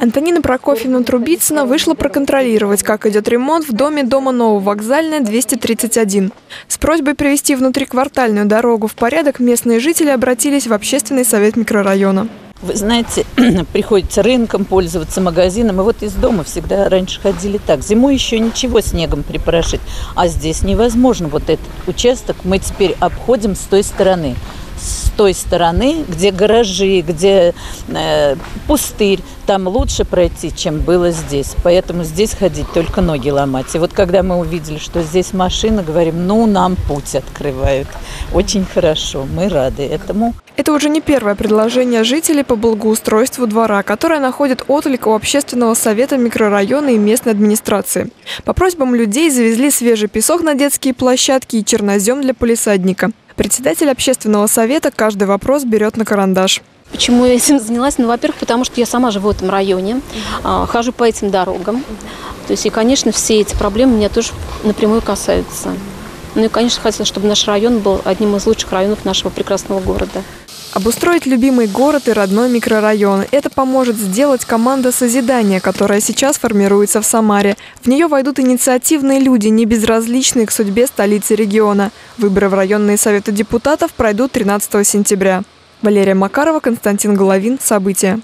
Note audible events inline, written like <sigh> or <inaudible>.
Антонина Прокофьевна Трубицына вышла проконтролировать, как идет ремонт в доме дома Нововокзальная 231. С просьбой привести внутриквартальную дорогу в порядок местные жители обратились в общественный совет микрорайона. Вы знаете, <clears throat> приходится рынком пользоваться, магазином. И вот из дома всегда раньше ходили так. Зимой еще ничего снегом припорошить. А здесь невозможно. Вот этот участок мы теперь обходим с той стороны той стороны, где гаражи, где э, пустырь, там лучше пройти, чем было здесь. Поэтому здесь ходить только ноги ломать. И вот когда мы увидели, что здесь машина, говорим, ну, нам путь открывают. Очень хорошо, мы рады этому. Это уже не первое предложение жителей по благоустройству двора, которое находит отклик у общественного совета микрорайона и местной администрации. По просьбам людей завезли свежий песок на детские площадки и чернозем для полисадника. Председатель общественного совета каждый вопрос берет на карандаш. Почему я этим занялась? Ну, во-первых, потому что я сама живу в этом районе, а, хожу по этим дорогам. То есть, и, конечно, все эти проблемы меня тоже напрямую касаются. Ну и, конечно, хотелось, чтобы наш район был одним из лучших районов нашего прекрасного города. Обустроить любимый город и родной микрорайон – это поможет сделать команда созидания, которая сейчас формируется в Самаре. В нее войдут инициативные люди, не безразличные к судьбе столицы региона. Выборы в районные советы депутатов пройдут 13 сентября. Валерия Макарова, Константин Головин. События.